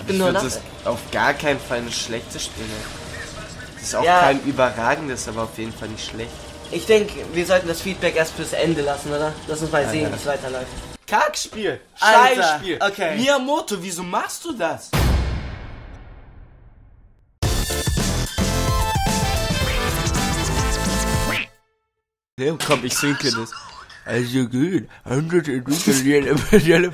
Ich bin Ich nur das auf gar keinen Fall ein schlechtes Spiel nennen. Das ist auch Ja. kein überragendes, aber auf jeden Fall nicht schlecht. Ich denke, wir sollten das Feedback erst fürs Ende lassen, oder? Lass uns mal Ja, sehen, ja. wie es weiterläuft. Kackspiel! Scheißspiel! okay. Miyamoto, wieso machst du das? Komm, ich synke das. Also gut, handelt in Italien spezielle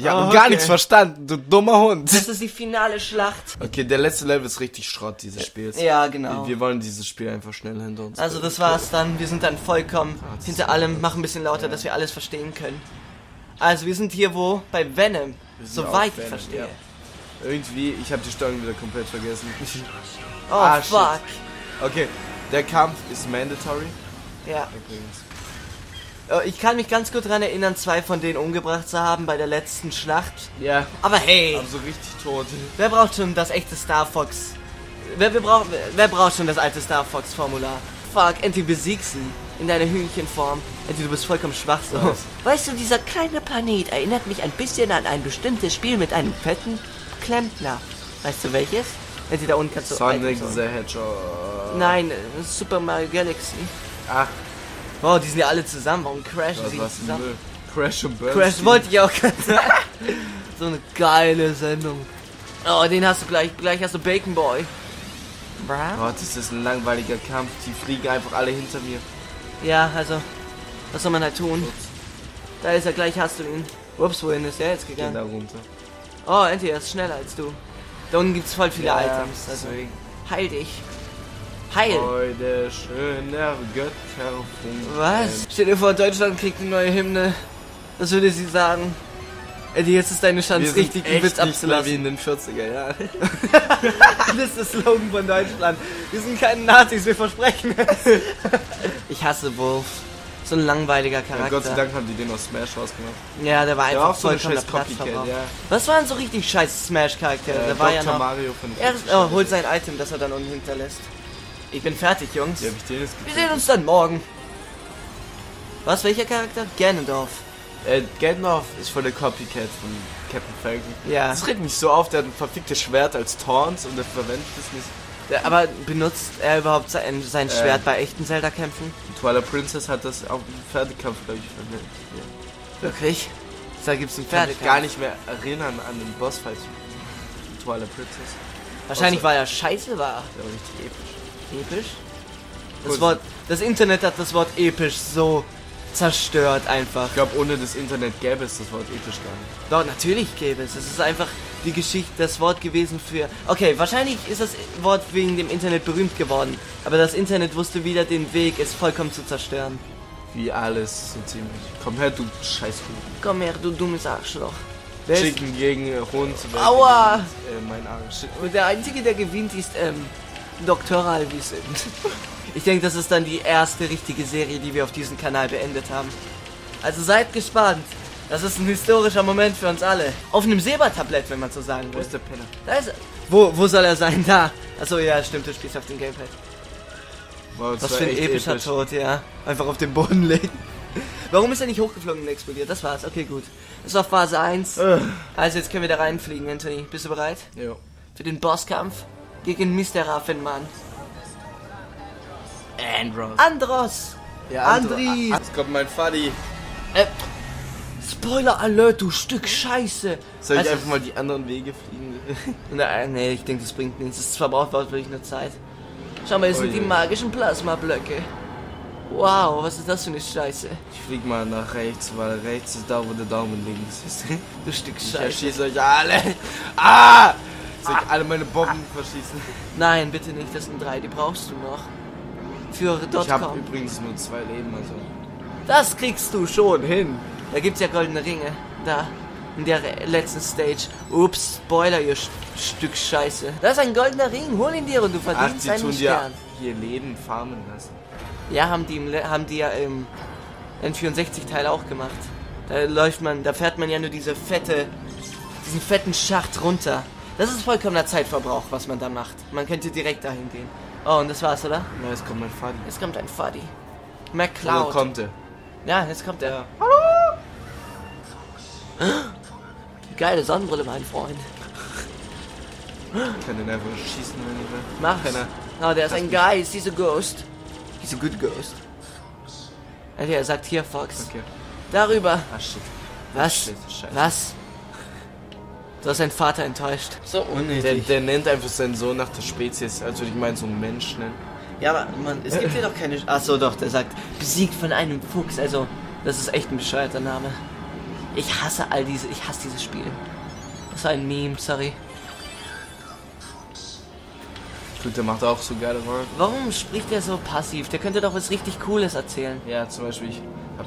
Ich habe gar nichts verstanden, du dummer Hund. Das ist die finale Schlacht. Okay, der letzte Level ist richtig Schrott dieses Spiels. Ja, genau. Wir wollen dieses Spiel einfach schnell hinter uns. Also das war's dann. Wir sind dann vollkommen hinter allem. Mach ein bisschen lauter, dass wir alles verstehen können. Also wir sind hier wo? Bei Venom. Soweit ich verstehe. Irgendwie, ich habe die Steuerung wieder komplett vergessen. Oh Ah, shit. fuck. Okay, der Kampf ist mandatory. Ja. Übrigens. Oh, Ich kann mich ganz gut daran erinnern, zwei von denen umgebracht zu haben bei der letzten Schlacht. Ja, Aber hey, aber so richtig tot. wer braucht schon das echte Star Fox? Wer, wer, braucht, wer braucht schon das alte Star Fox Formular? Fuck, Enti besieg sie. In deiner Hühnchenform. Enti, du bist vollkommen schwach so. Weißt du, dieser kleine Planet erinnert mich ein bisschen an ein bestimmtes Spiel mit einem fetten Klempner. Weißt du welches? Enti, da unten kannst du Sonic the Hedgehog. Nein, äh, Super Mario Galaxy. Ach, Wow, die sind ja alle zusammen. Warum crashen was sie nicht zusammen? Müll. Crash und Burn. Crash wollte ich auch gerade sagen. So eine geile Sendung. Oh, den hast du gleich. Gleich hast du Bacon Boy. Gott, das ist ein langweiliger Kampf. Die fliegen einfach alle hinter mir. Ja, also. Was soll man halt tun? Da ist er, gleich hast du ihn. Ups, wohin ist er jetzt Gehen da gegangen? runter. Oh, Enti, er ist schneller als du. Da unten gibt's voll viele Items. Also, deswegen. heil dich. Heil! Heute schöner Götterfunk. Was? Stell dir vor, Deutschland kriegt eine neue Hymne. Was würde sie sagen? Eddie, jetzt ist deine Chance, richtig echt Witz mehr wie abzulassen. in den 40er Jahren. Das ist der Slogan von Deutschland. Wir sind keine Nazis, wir versprechen es. Ich hasse Wolf. So ein langweiliger Ja, Charakter. Gott sei Dank haben die den aus Smash rausgemacht. Ja, der war Der einfach war auch so eine Copycat, ja. Was waren so richtig scheiß Smash-Charaktere? Äh, der war ja noch... Mario von Er oh, holt sein Item, das er dann unten hinterlässt. Ich bin fertig, Jungs. Ja, Wir sehen uns dann morgen. Was, welcher Charakter? Ganondorf. Äh, Gandalf ist voll der Copycat von Captain Falcon. Ja. Das regt mich so auf, der hat ein verficktes Schwert als Taunt und er verwendet es nicht. Aber benutzt er überhaupt sein, sein Äh. Schwert bei echten Zelda-Kämpfen? Twilight Princess hat das auch im Pferdekampf, glaube ich, verwendet. Ja. Wirklich? Da gibt's einen Ich kann mich Pferdekampf. gar nicht mehr erinnern an den Bossfight von Twilight Princess. Wahrscheinlich, Außer- weil er scheiße war. Der war richtig episch. Episch? Das. Wort, das Internet hat das Wort episch so zerstört einfach. Ich glaube, ohne das Internet gäbe es das Wort episch gar nicht. Doch, natürlich gäbe es. Es ist einfach die Geschichte, das Wort gewesen für... Okay, wahrscheinlich ist das Wort wegen dem Internet berühmt geworden. Aber das Internet wusste wieder den Weg, es vollkommen zu zerstören. Wie alles so ziemlich. Komm her, du Scheißkuh. Komm her, du dummes Arschloch. Wer ist, Chicken gegen äh, Hund. Aua! gewinnt? Äh, mein Arsch. der Einzige, der gewinnt, ist ähm, Dr. Alvisen. Ich denke, das ist dann die erste richtige Serie, die wir auf diesem Kanal beendet haben. Also seid gespannt. Das ist ein historischer Moment für uns alle. Auf einem Silbertablett, wenn man so sagen Wo will. ist der Penner? Da ist er. Wo, wo soll er sein? Da. Achso, ja, stimmt, du spielst auf dem Gamepad. Wow, das Was für ein epischer episch. Tod, ja. Einfach auf den Boden legen. Warum ist er nicht hochgeflogen und explodiert? Das war's, okay, gut. Das war Phase 1. Äh. Also jetzt können wir da reinfliegen, Anthony. Bist du bereit? Jo. Für den Bosskampf gegen Mr. Raffenmann. Andros. Andros! Andries! Jetzt kommt mein Faddy. Äh, Spoiler Alert, du Stück Scheiße! Soll ich Also- einfach mal die anderen Wege fliegen? Nein, nee, ich denke, das bringt nichts. Es verbraucht wirklich nur Zeit. Schau mal, hier sind Oh die magischen Plasmablöcke. Wow, was ist das für eine Scheiße? Ich flieg mal nach rechts, weil rechts ist da, wo der Daumen links ist. Du Stück Ich Scheiße. erschieße euch alle. Ah! Soll ich alle meine Bomben verschießen? Nein, bitte nicht, das sind drei, die brauchst du noch. Für Ich habe .com. übrigens nur zwei Leben, also. Das kriegst du schon hin. Da gibt's ja goldene Ringe. Da. In der letzten Stage. Ups, Spoiler, ihr St Stück Scheiße. Da ist ein goldener Ring. Hol ihn dir und du Ach, verdienst die einen Stern. hier Leben farmen lassen. Ja, haben die, im, haben die ja im N64-Teil auch gemacht. Da läuft man, da fährt man ja nur diese fette, diesen fetten Schacht runter. Das ist vollkommener Zeitverbrauch, was man da macht. Man könnte direkt dahin gehen. Oh, und das war's, oder? Na, jetzt kommt mein Vater. Jetzt kommt ein. Wo McCloud. kommt er? Ja, jetzt kommt er. Ja. Geile Sonnenbrille, mein Freund. Ich kann den einfach schießen, wenn ich will. Mach Keiner. Oh, der ist ein Geist. He's a ghost. He's a good ghost. Alter, er sagt hier, Fox. Okay. Darüber. Ah, shit. Was? Shit, scheiße. Was? Du hast deinen Vater enttäuscht. So Der, unnötig. der nennt einfach seinen Sohn nach der Spezies, als würde ich meinen so einen Mensch nennen. Ja, aber man, es gibt hier doch keine. Ach so, doch, der sagt, besiegt von einem Fuchs. Also, das ist echt ein bescheuerter Name. Ich hasse all diese, ich hasse dieses Spiel. Das war ein Meme, sorry. Ich finde, der macht auch so geile Rollen. Warum spricht er so passiv? Der könnte doch was richtig Cooles erzählen. Ja, zum Beispiel, ich hab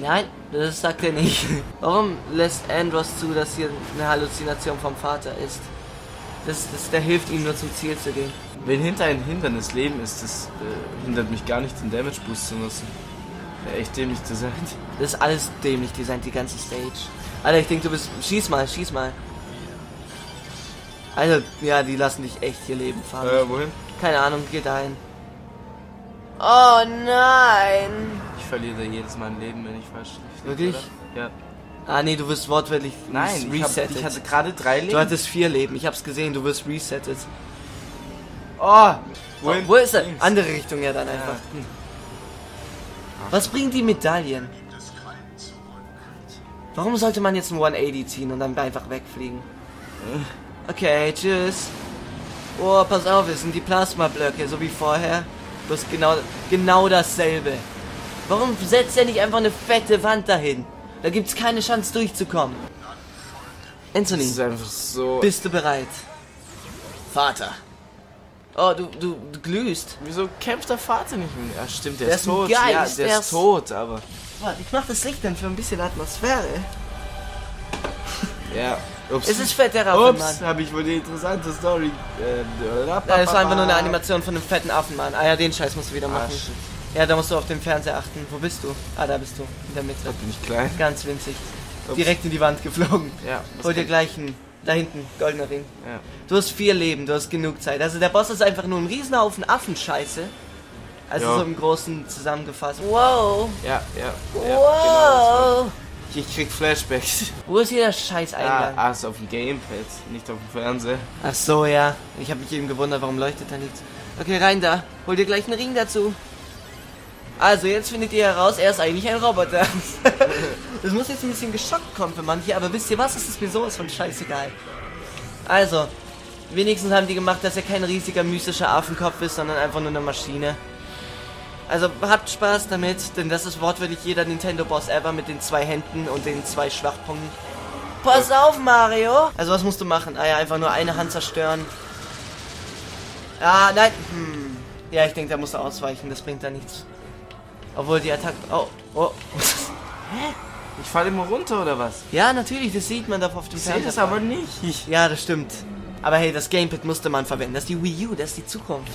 Nein, das sagt er nicht. Warum lässt Andros zu, dass hier eine Halluzination vom Vater ist? Das, das, der hilft ihm nur zum Ziel zu gehen. Wenn hinter ein Hindernis Leben ist, das äh, hindert mich gar nicht, den Damage Boost zu nutzen. Echt dämlich designt. Das ist alles dämlich designt, die ganze Stage. Alter, ich denke, du bist. Schieß mal, schieß mal. Also, ja, die lassen dich echt hier leben fahren. Äh, wohin? Keine Ahnung, geh dahin. Oh nein! Ich verliere jedes Mal ein Leben, wenn ich falsch liege. Wirklich? oder? Ja. Ah nee, du wirst wortwörtlich Nein, ich, hab, resettet. ich hatte gerade drei Leben. du hattest vier Leben, ich hab's gesehen, du wirst resettet. Oh! Wo, wo ist er? Links. Andere Richtung ja dann einfach. Hm. Was bringen die Medaillen? Warum sollte man jetzt ein 180 ziehen und dann einfach wegfliegen? Okay, tschüss. Oh, pass auf, es sind die Plasmablöcke, so wie vorher. Bloß genau, genau dasselbe. Warum setzt er nicht einfach eine fette Wand dahin? Da gibt's keine Chance durchzukommen. Anthony, so. bist du bereit? Vater. Oh, du, du, du glühst. Wieso kämpft der Vater nicht mehr? Ja, stimmt, der, Der ist tot. Geist, ja, der, der ist ist- tot, aber. Warte, ich mach das Licht dann für ein bisschen Atmosphäre. Ja. Ups. Es ist fett, der Affenmann. Ups, habe ich wohl die interessante Story. Äh, das war einfach nur eine Animation von einem fetten Affenmann. Ah ja, den Scheiß musst du wieder Ah, machen. shit. ja, da musst du auf den Fernseher achten. Wo bist du? Ah, da bist du. In der Mitte. Bin ich klein? Ganz winzig. Ups. Direkt in die Wand geflogen. Ja. Hol dir gleich einen. Da hinten, goldener Ring. Ja. Du hast vier Leben, du hast genug Zeit. Also der Boss ist einfach nur ein Riesenhaufen Affenscheiße. Also Ja. so im Großen zusammengefasst. Wow! Ja, ja. ja genau Wow! ich, ich krieg Flashbacks. Wo ist hier der Scheiß-Eingang? Ah, ah, ist auf dem Gamepad, nicht auf dem Fernseher. Ach so, ja. Ich habe mich eben gewundert, warum leuchtet da nichts. Okay, rein da. Hol dir gleich einen Ring dazu. Also, jetzt findet ihr heraus, er ist eigentlich ein Roboter. das muss jetzt ein bisschen geschockt kommen für manche, aber wisst ihr was? Es ist mir sowas von scheißegal. Also, wenigstens haben die gemacht, dass er kein riesiger mystischer Affenkopf ist, sondern einfach nur eine Maschine. Also habt Spaß damit, denn das ist wortwörtlich jeder Nintendo-Boss ever mit den zwei Händen und den zwei Schwachpunkten. Pass auf, Mario! Also was musst du machen? Ah ja, einfach nur eine Hand zerstören. Ah, nein. Hm. Ja, ich denke, da musst du ausweichen, das bringt da nichts. Obwohl die Attacke... Oh, oh. Ich falle immer runter oder was? Ja, natürlich, das sieht man doch auf dem Ich sehe das aber nicht. Ja, das stimmt. Aber hey, das Gamepad musste man verwenden. Das ist die Wii U, das ist die Zukunft.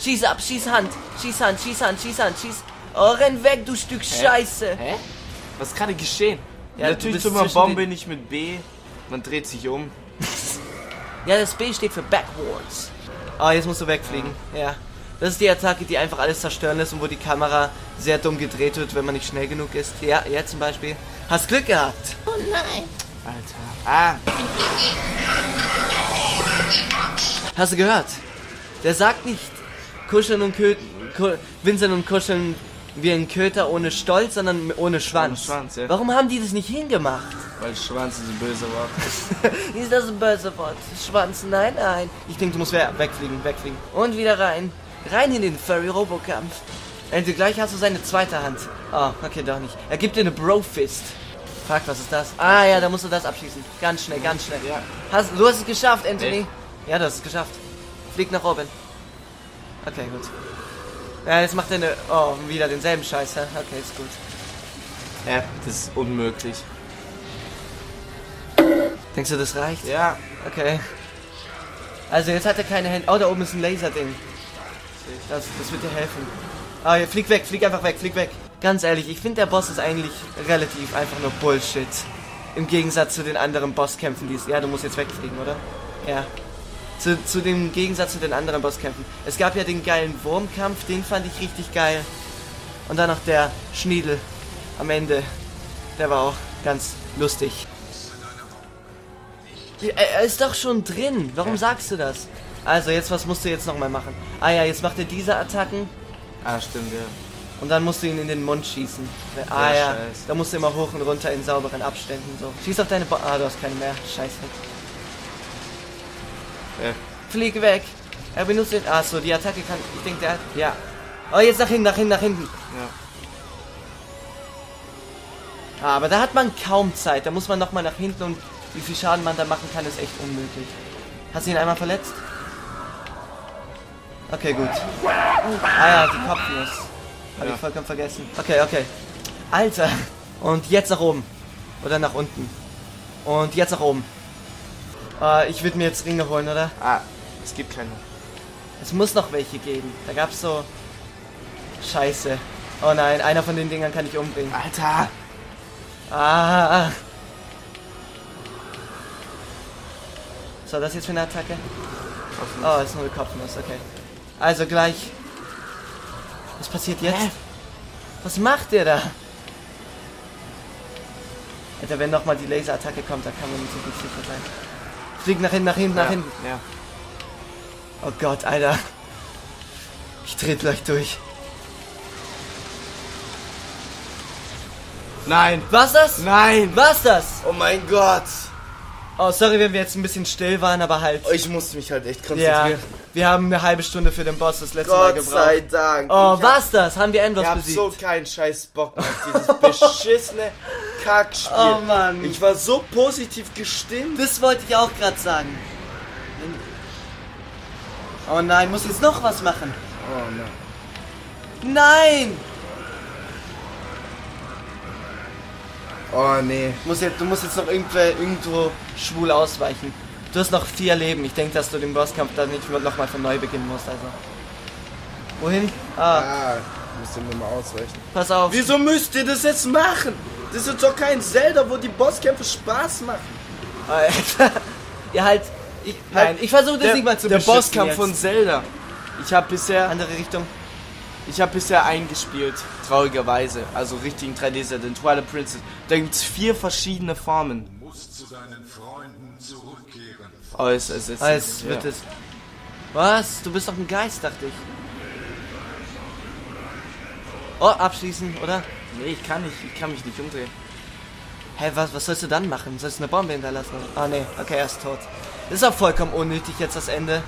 Schieß ab, schieß Hand, schieß Hand, schieß Hand, schieß Hand, schieß... Oh, renn weg, du Stück Scheiße. Hä? Was ist gerade geschehen? Ja, Natürlich tut man Bombe nicht mit B. Man dreht sich um. Ja, das B steht für Backwards. Oh, jetzt musst du wegfliegen. Ja. Das ist die Attacke, die einfach alles zerstören lässt und wo die Kamera sehr dumm gedreht wird, wenn man nicht schnell genug ist. Ja, jetzt zum Beispiel. Hast Glück gehabt. Oh nein. Alter. Ah. Hast du gehört? Der sagt nicht kuscheln und köten, ku winseln und kuscheln wie ein Köter ohne Stolz, sondern ohne Schwanz. Ohne Schwanz, ja. Warum haben die das nicht hingemacht? Weil Schwanz ist ein böser Wort. Ist das ein böse Wort? Schwanz? Nein, nein. Ich denke, du musst we- wegfliegen, wegfliegen. Und wieder rein. Rein in den Furry Robokampf. Und gleich hast du seine zweite Hand. Oh, okay, doch nicht. Er gibt dir eine Bro-Fist. Fuck, was ist das? Ah ja, da musst du das abschießen. Ganz schnell, ganz schnell. Ja. Hast, du hast es geschafft, Anthony. Echt? Ja, du hast es geschafft. Flieg nach oben. Okay, gut. Ja, jetzt macht er eine... Oh, wieder denselben Scheiß, hä? Okay, ist gut. Ja, das ist unmöglich. Denkst du, das reicht? Ja. Okay. Also jetzt hat er keine Hände. Oh, da oben ist ein Laserding. Das, das wird dir helfen. Ah, ja, flieg weg, flieg einfach weg, flieg weg. Ganz ehrlich, ich finde der Boss ist eigentlich relativ einfach nur Bullshit. Im Gegensatz zu den anderen Bosskämpfen, die es... Ja, du musst jetzt wegfliegen, oder? Ja. Zu, zu dem Gegensatz zu den anderen Bosskämpfen. Es gab ja den geilen Wurmkampf, den fand ich richtig geil. Und dann noch der Schniedel am Ende. Der war auch ganz lustig. Er, er ist doch schon drin. Warum sagst du das? Also, jetzt, was musst du jetzt nochmal machen? Ah ja, jetzt macht er diese Attacken Ah, stimmt, ja. und dann musst du ihn in den Mund schießen. Ah Ja, ja, da musst du immer hoch und runter in sauberen Abständen so. Schieß auf deine Bo Ah, du hast keine mehr. Scheiße. Ja. Flieg weg. Er benutzt den. Ah, so, die Attacke kann. Ich denke, der hat. Ja. Oh, jetzt nach hinten, nach hinten, nach hinten. ja. Ah, aber da hat man kaum Zeit. Da muss man nochmal nach hinten und wie viel Schaden man da machen kann, ist echt unmöglich. Hast du ihn einmal verletzt? Okay, gut. Ah ja, die Kopfnuss. Habe Ja. ich vollkommen vergessen. Okay, okay. Alter. Und jetzt nach oben. Oder nach unten. Und jetzt nach oben. Äh, ich würde mir jetzt Ringe holen, oder? Ah, es gibt keine. Es muss noch welche geben. Da gab's so... Scheiße. Oh nein, einer von den Dingern kann ich umbringen. Alter! Ah. War das jetzt für eine Attacke? Oh, ist nur eine Kopfnuss, okay. Also gleich. Was passiert jetzt? Hä? Was macht der da? Alter, wenn nochmal die Laserattacke kommt, da kann man nicht so gut sicher sein. Flieg nach hinten, nach hinten, nach ja. hinten. Ja. Oh Gott, Alter. Ich dreh gleich durch. Nein! Was das? Nein! Was das? Oh mein Gott! Oh, sorry, wenn wir jetzt ein bisschen still waren, aber halt. Ich musste mich halt echt Ja, konzentrieren. Wir haben eine halbe Stunde für den Boss das letzte Mal Gott gebraucht. sei Dank. Oh, ich was das? Haben wir Hab, Endboss ich hab besiegt? so keinen scheiß Bock auf dieses beschissene Kackspiel. Oh Mann. Ich war so positiv gestimmt. Das wollte ich auch gerade sagen. Oh nein, muss jetzt noch was machen. Oh nein. Nein! Oh nee. Muss jetzt, du musst jetzt noch irgendwo, irgendwo schwul ausweichen. Du hast noch vier Leben. Ich denke, dass du den Bosskampf dann nicht nochmal von neu beginnen musst. Also. Wohin? Ah, Ah, musst du mir mal ausweichen. pass auf. Wieso müsst ihr das jetzt machen? Das ist doch kein Zelda, wo die Bosskämpfe Spaß machen. Alter. ja, halt. Ich, nein, ich versuche das der, nicht mal zu Der Bosskampf jetzt. von Zelda. Ich habe bisher, Andere Richtung. ich habe bisher eingespielt, traurigerweise, also richtigen 3D-Zelda, den Twilight Princess. Da gibt's vier verschiedene Formen. Deinen Freunden zurückkehren. Oh, es, es, es, ja. wird es. Was? Du bist doch ein Geist, dachte ich. Oh, abschließen, oder? Nee, ich kann nicht, ich kann mich nicht umdrehen. Hä, was, was sollst du dann machen? Sollst du eine Bombe hinterlassen? Ah, nee, okay, er ist tot. Das ist auch vollkommen unnötig jetzt das Ende.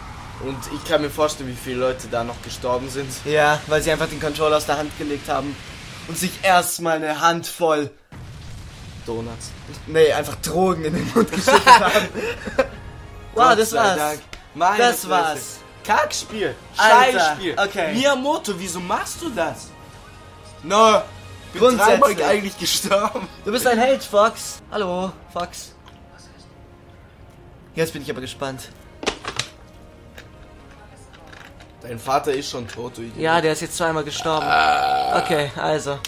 Und ich kann mir vorstellen, wie viele Leute da noch gestorben sind. Ja, weil sie einfach den Controller aus der Hand gelegt haben und sich erstmal eine Handvoll, Donuts. nee, einfach Drogen in den Mund geschüttet haben. wow, das war's. Dank. Meine Das Fresse. war's. Kackspiel. Scheißspiel. okay. Miyamoto, wieso machst du das? No. Grundsätzlich. eigentlich gestorben. Du bist ein Held, Fox. Hallo, Fox. Jetzt bin ich aber gespannt. Dein Vater ist schon tot, du Idiot. Ja, der ist jetzt zweimal gestorben. Okay, also.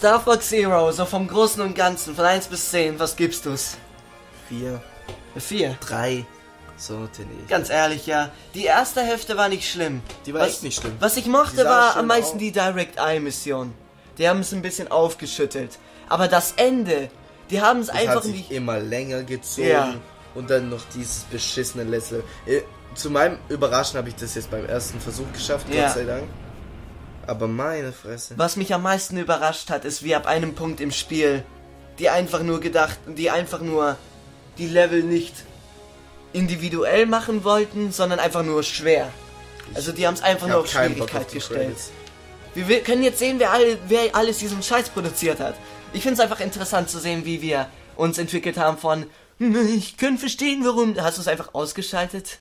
Star Fox Zero, so vom Großen und Ganzen, von 1 bis 10, was gibst du's? Vier, 4. drei. So, Tennis. Ganz ehrlich, ja. Die erste Hälfte war nicht schlimm. Die war was, echt nicht schlimm. Was ich mochte, war am meisten aus. die Direct Eye Mission. Die haben es ein bisschen aufgeschüttelt. Aber das Ende, die haben es einfach nicht. immer länger gezogen. Ja. Und dann noch dieses beschissene letzte. Äh, Zu meinem Überraschen habe ich das jetzt beim ersten Versuch geschafft, Ja. Gott sei Dank. Aber meine Fresse. Was mich am meisten überrascht hat, ist wie ab einem Punkt im Spiel, die einfach nur gedacht, die einfach nur die Level nicht individuell machen wollten, sondern einfach nur schwer. Also die haben es einfach nur auf Schwierigkeit auf gestellt. Wir, wir können jetzt sehen, wer, all, wer alles diesen Scheiß produziert hat. Ich finde es einfach interessant zu sehen, wie wir uns entwickelt haben von "Hm, ich kann verstehen, warum. Hast du es einfach ausgeschaltet?